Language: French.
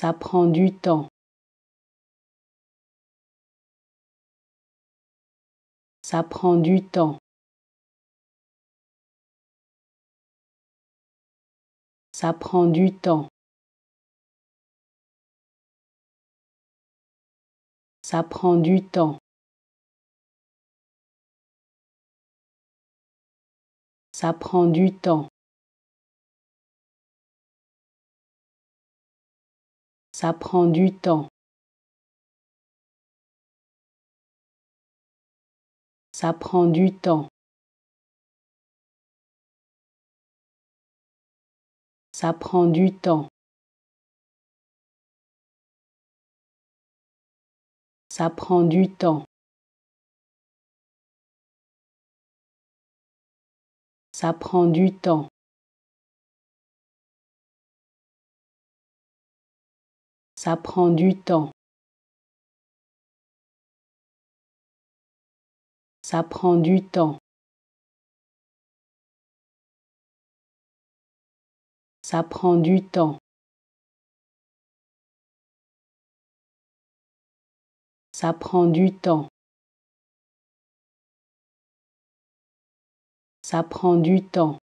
Ça prend du temps. Ça prend du temps. Ça prend du temps. Ça prend du temps. Ça prend du temps. Ça prend du temps. Ça prend du temps. Ça prend du temps. Ça prend du temps. Ça prend du temps. Ça prend du temps. Ça prend du temps. Ça prend du temps. Ça prend du temps. Ça prend du temps.